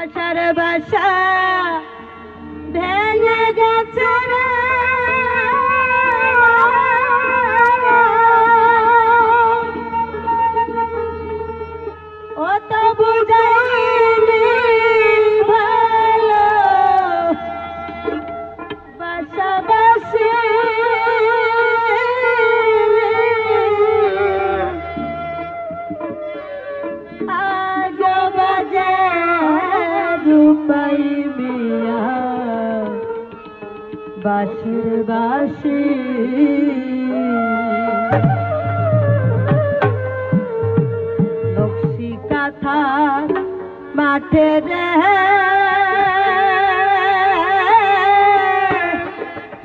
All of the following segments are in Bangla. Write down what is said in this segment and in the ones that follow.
বাছার বাসা গাছের বাসে নকশি কাঁথা মাঠে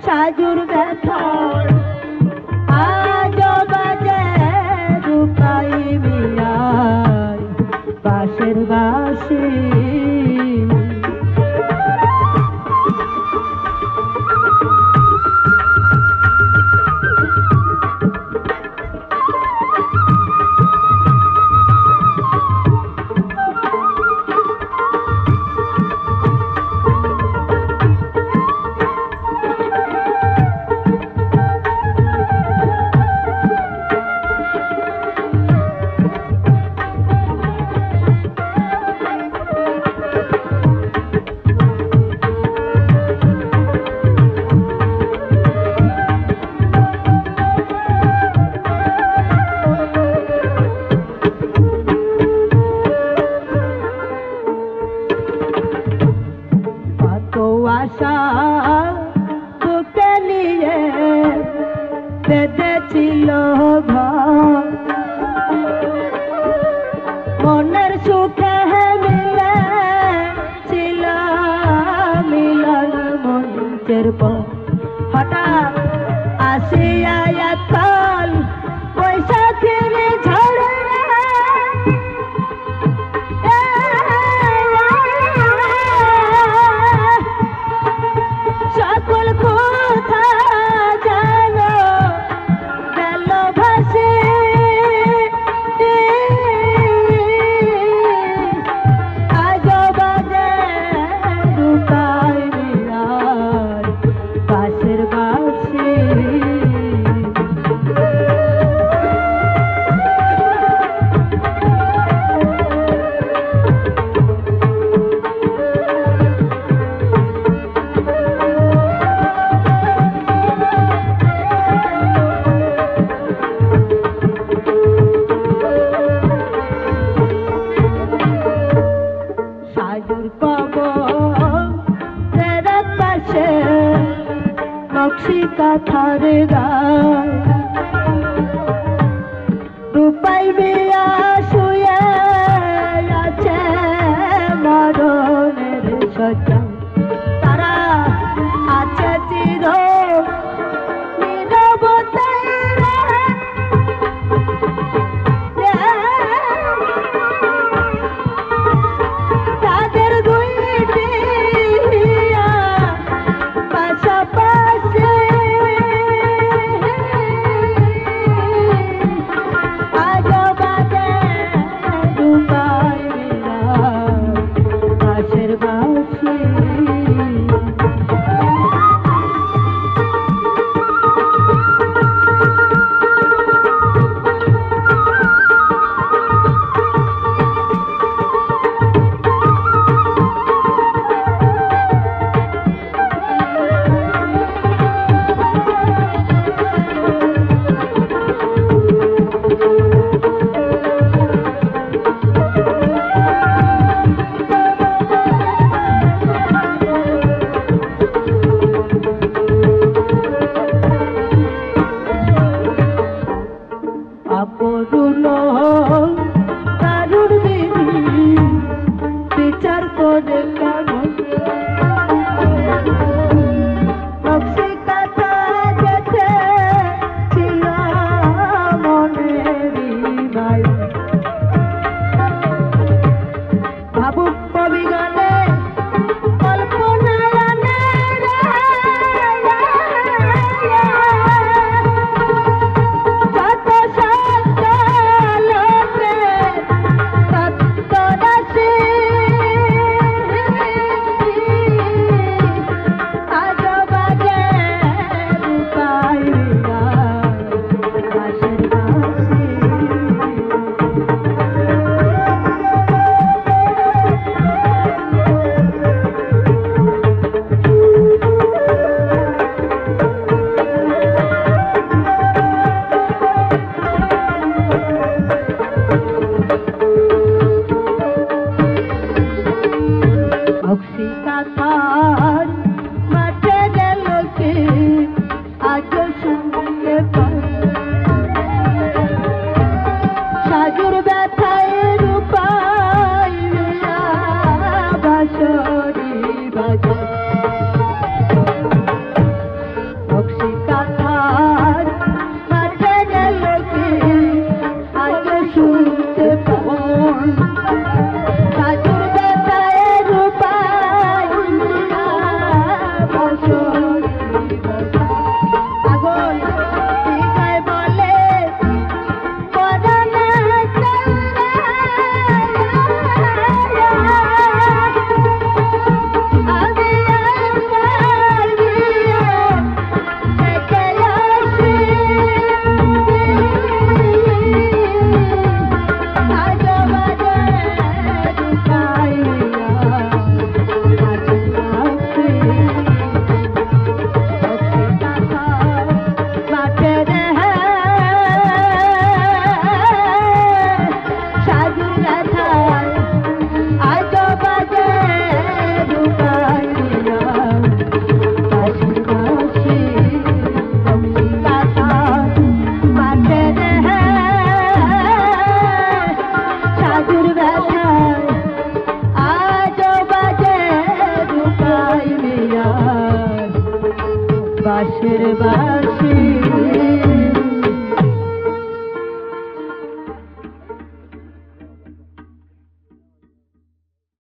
সাজুর ব্যথা আশা তোকে নিয়ে পেতেছিল ঘর মনের সুখে ধারে গা about